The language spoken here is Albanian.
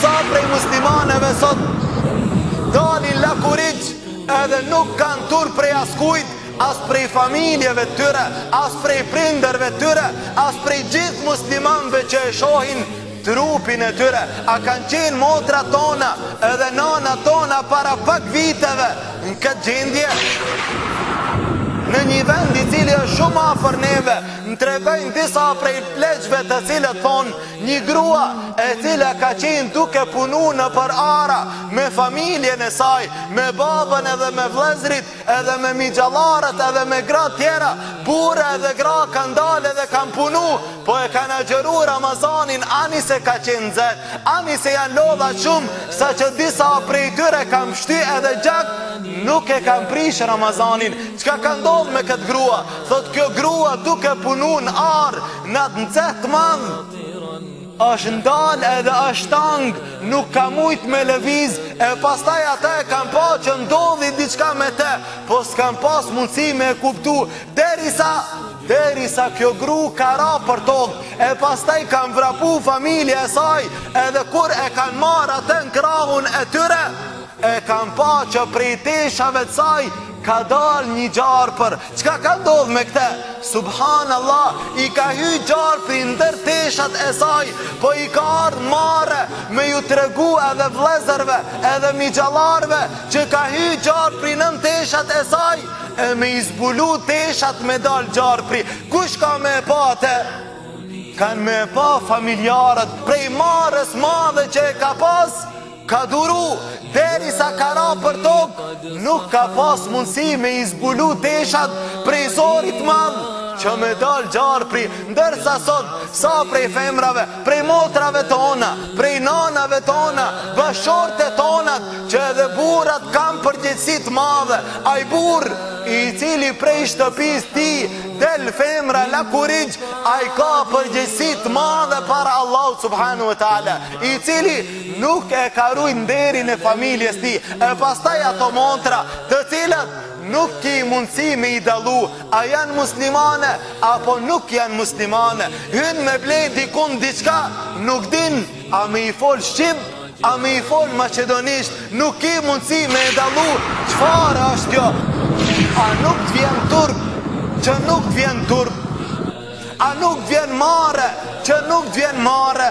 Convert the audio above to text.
Sa prej muslimaneve sot dalin lakuriq edhe nuk kanë turp prej askujt, as prej familjeve të tyre, as prej prindërve të tyre, as prej gjithë muslimanëve që e shohin trupin e tyre. A kanë qenë motrat tona edhe nanat tona para pak viteve në këtë gjendje? Në një vend i cili është shumë afër neve, na tregojnë disa prej pleqve të cilët thonë, Një grua e cila ka qenë duke punu nëpër ara me familjen e saj, me babën edhe me vëllezërit edhe me mixhallarët edhe me gratë tjera, burra edhe gra kanë dalë edhe kanë punu, po e kanë agjëru Ramazanin ani se ka qenë nxehtë, ani se janë lodhë aq shumë sa që disa prej tyre kanë pshty edhe gjak nuk e kanë prish Ramazanin. Çka ka ndodhë me këtë grua? Thotë kjo grua duke punu në arë, Në atë nxehtë të madh është ndal edhe është tang Nuk ka mujt me lëviz E pastaj ata e kanë pa që ndodhi diçka me te Po s'kanë pas mundësi me e kuptu Deri sa Deri sa kjo gru ka ra për tokë E pastaj kanë vrapu familja e saj Edhe kur e kanë marrë atë në krahun e tyre E kanë pa që prej teshave të saj Ka dal një gjarpër Çka ka ndodh me këtë Subhan Allah i ka hy gjarpri ndër teshat e saj po i ka ardh marre me ju tregu edhe vllezërve edhe mixhallarëve që ka hy gjarpri nën teshat e saj e me i zbulu teshat me dal gjarpri kush ka me e pa atë kanë me e pa familjarët prej marres madhe që e ka pas Ka duru deri sa ka ra për tokë nuk ka pas mundësi me i zbulu teshat prej zorit madh që me dal gjarpri ndërsa sot sa prej femrave prej motrave tona prej nanave tona bashkëshorte tonat që edhe burrat kanë përgjegjësi të madhe ai burrë i cili prej shtëpisë tij del femra lakuriq ai ka përgjegjësi të madhe para Allahut subhanehu ve teala i cili nuk e ka rujt nderin e familjes tij, e pastaj ato motra të cilat nuk ki mundësi me i dallu, a janë muslimane, apo nuk janë muslimane, hynë me ble dikun diçka, nuk din, a me i fol shqip, a me i fol macedonisht, nuk ki mundësi me i dallu, çfarë është kjo, a nuk të vjen turp, që nuk të vjen turp, a nuk të vjen marre, që nuk të vjen marre,